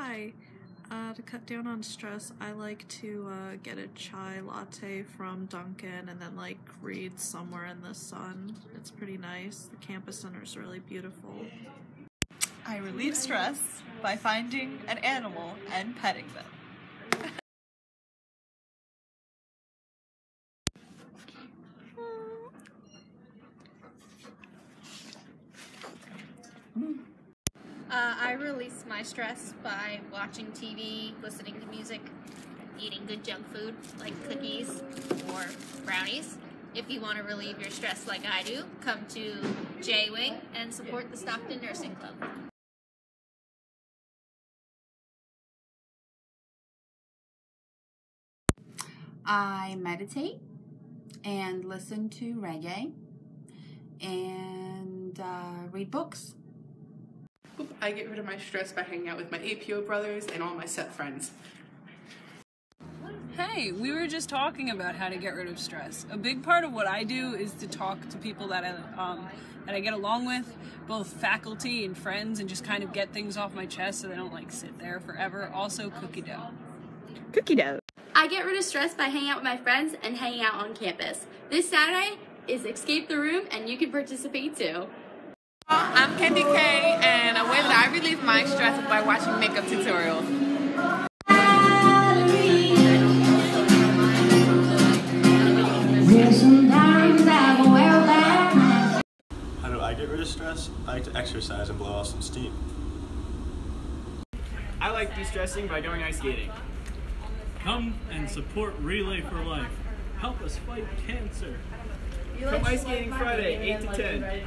Hi. Uh, to cut down on stress, I like to uh, get a chai latte from Dunkin' and then like read somewhere in the sun. It's pretty nice. The campus center is really beautiful. I relieve stress by finding an animal and petting them. Uh, I release my stress by watching TV, listening to music, eating good junk food like cookies or brownies. If you want to relieve your stress like I do, come to J Wing and support the Stockton Nursing Club. I meditate and listen to reggae and uh, read books. I get rid of my stress by hanging out with my APO brothers and all my set friends. Hey, we were just talking about how to get rid of stress. A big part of what I do is to talk to people that I um, that I get along with, both faculty and friends, and just kind of get things off my chest so they don't like sit there forever. Also, cookie dough. Cookie dough. I get rid of stress by hanging out with my friends and hanging out on campus. This Saturday is Escape the Room, and you can participate too. I'm Kendi K, and a way that I relieve my stress is by watching makeup tutorials. How do I get rid of stress? I like to exercise and blow off some steam. I like de-stressing by going ice skating. Come and support Relay for Life. Help us fight cancer. Come ice skating Friday, 8 to 10.